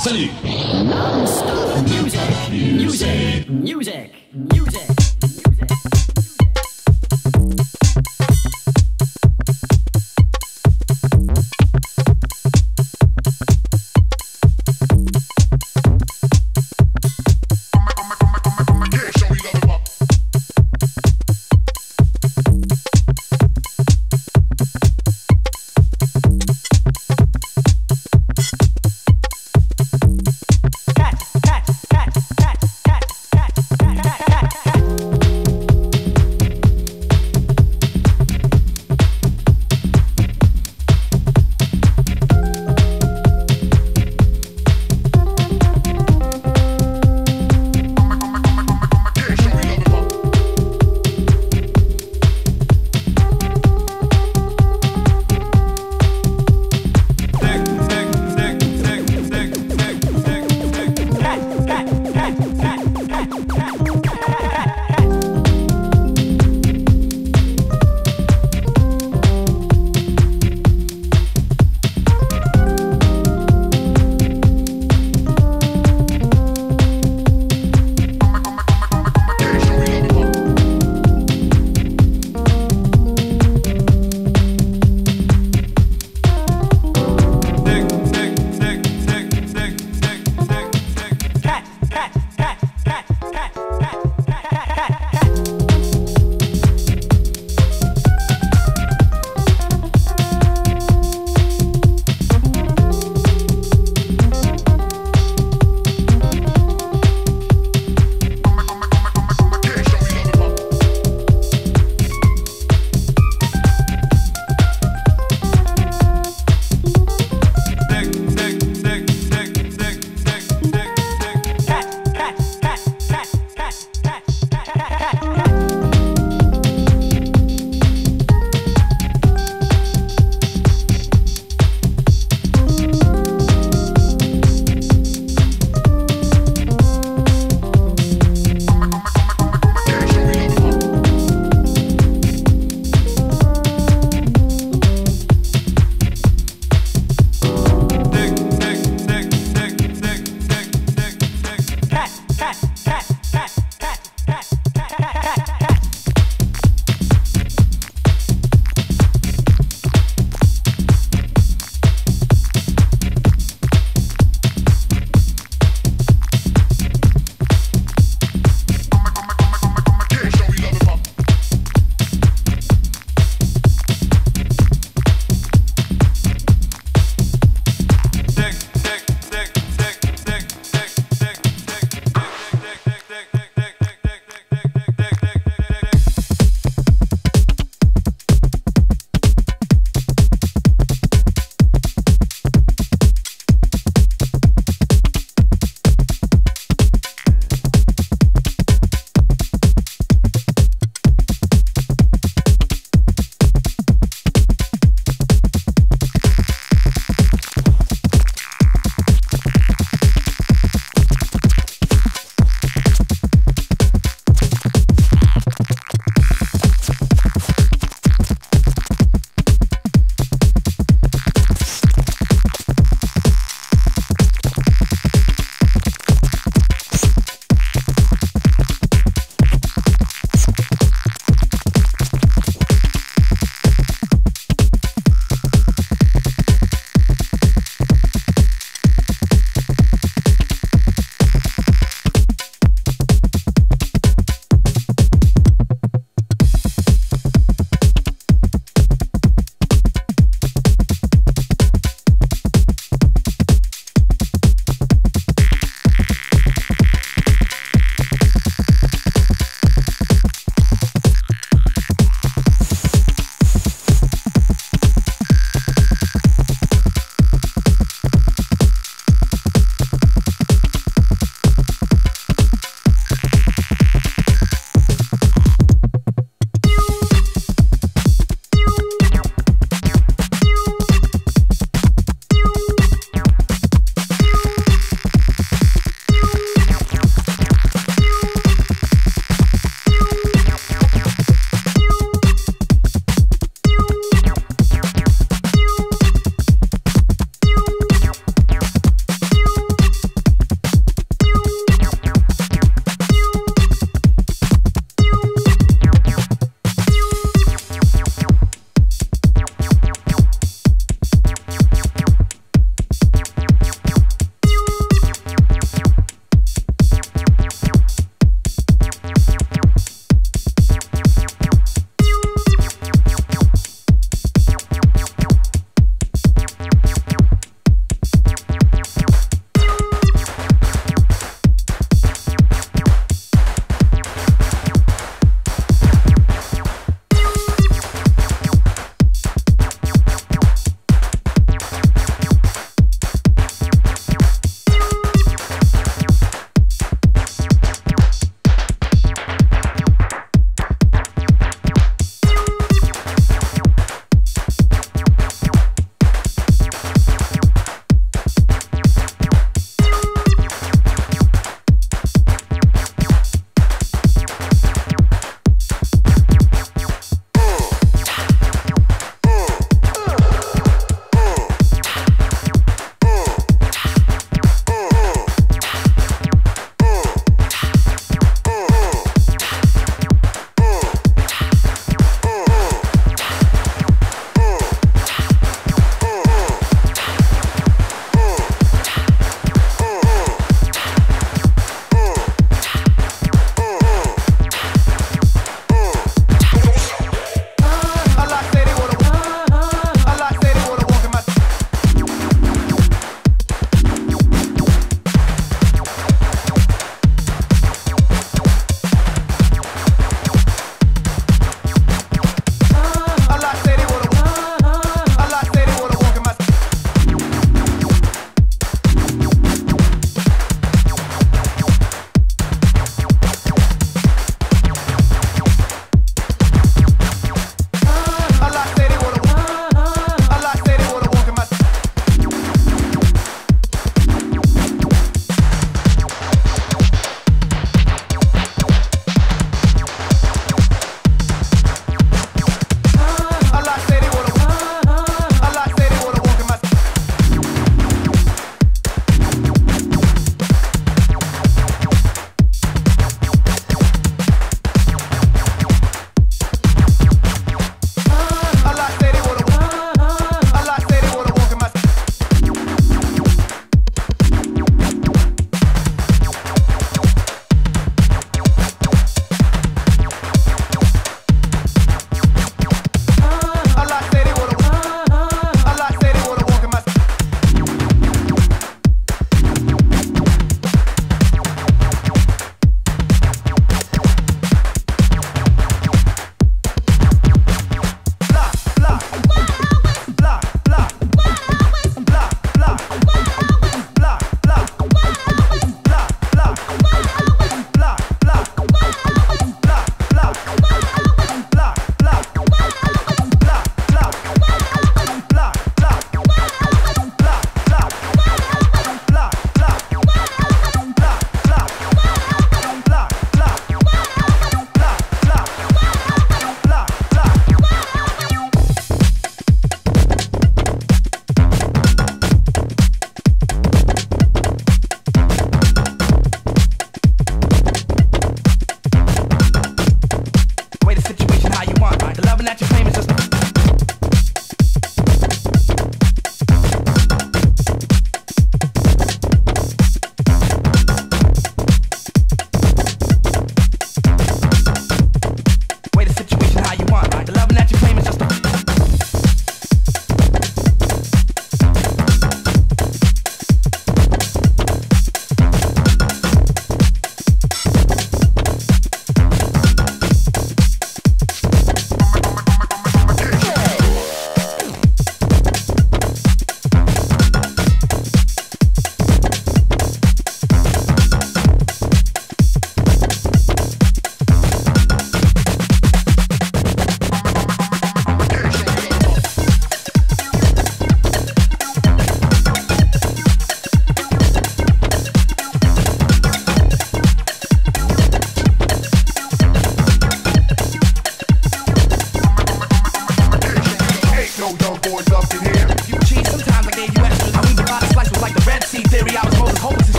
Salut Non-stop music. Music. Music. Music.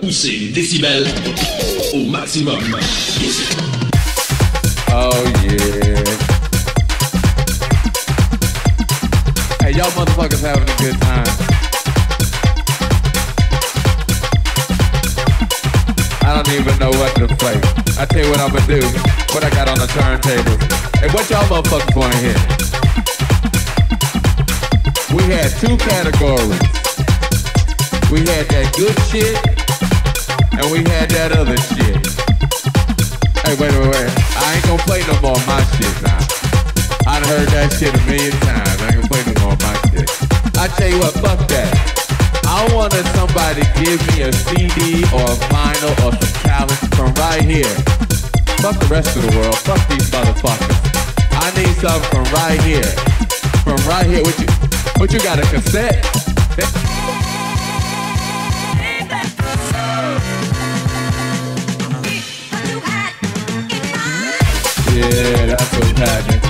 Pousser les décibels au maximum. Oh yeah. Hey, y'all motherfuckers having a good time. I don't even know what to play. I tell you what I'ma do. What I got on the turntable. Hey, what y'all motherfuckers wanna hear? We had two categories. We had that good shit, and we had that other shit. Hey, wait, wait, wait. I ain't gonna play no more my shit now. I done heard that shit a million times. I ain't gonna play no more my shit. I tell you what, fuck that. I wanted somebody to give me a CD or a vinyl or some talent from right here. Fuck the rest of the world. Fuck these motherfuckers. I need something from right here. From right here. What you, what you got, a cassette? Yeah, that's what's happening.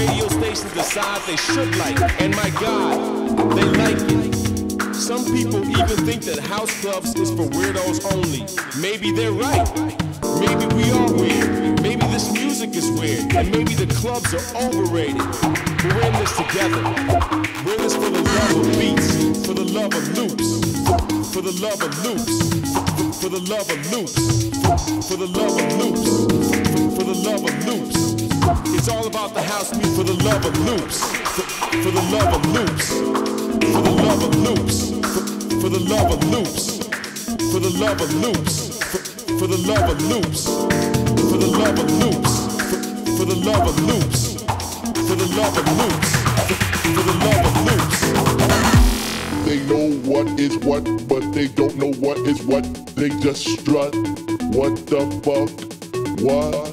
Radio stations decide they should like. And my God, they like it. Some people even think that house clubs is for weirdos only. Maybe they're right. Maybe we are weird. Maybe this music is weird. And maybe the clubs are overrated. But we're in this together. We're in this for the love of beats, for the love of loops, for the love of loops for the love of loops, for the love of loops, for the love of loops. It's all love the house music for the love of loops. For, for the love of loops. For the love of loops. For, for the love of loops. For the love of loops. For, for the love of loops. For the love of loops. For, for the love of loops. For the love of loops. For the love of loops. They know what is what, but they don't know what is what. They just strut. What the fuck? What?